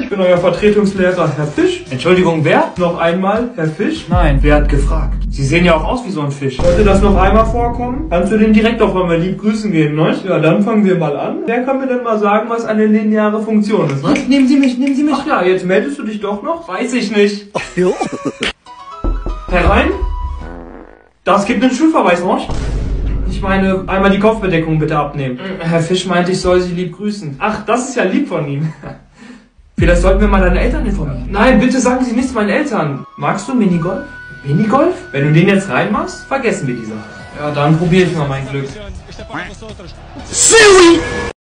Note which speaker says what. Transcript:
Speaker 1: ich bin euer Vertretungslehrer, Herr Fisch.
Speaker 2: Entschuldigung, wer?
Speaker 1: Noch einmal, Herr Fisch.
Speaker 2: Nein, wer hat gefragt? Sie sehen ja auch aus wie so ein Fisch.
Speaker 1: Sollte das noch einmal vorkommen, kannst du den direkt auf einmal lieb grüßen gehen, ne? Ja, dann fangen wir mal an. Wer kann mir denn mal sagen, was eine lineare Funktion ist, ne?
Speaker 2: Nehmen Sie mich, nehmen Sie mich.
Speaker 1: Ach ja, jetzt meldest du dich doch noch?
Speaker 2: weiß ich nicht.
Speaker 1: Herein? Das gibt einen Schulverweis, ne? Ich meine, einmal die Kopfbedeckung bitte abnehmen.
Speaker 2: Herr Fisch meinte, ich soll Sie lieb grüßen.
Speaker 1: Ach, das ist ja lieb von ihm. Vielleicht sollten wir mal deine Eltern informieren.
Speaker 2: Nein, bitte sagen Sie nichts meinen Eltern.
Speaker 1: Magst du Minigolf?
Speaker 2: Minigolf?
Speaker 1: Wenn du den jetzt reinmachst, vergessen wir die Sache.
Speaker 2: Ja, dann probiere ich mal mein Glück.
Speaker 3: Silly!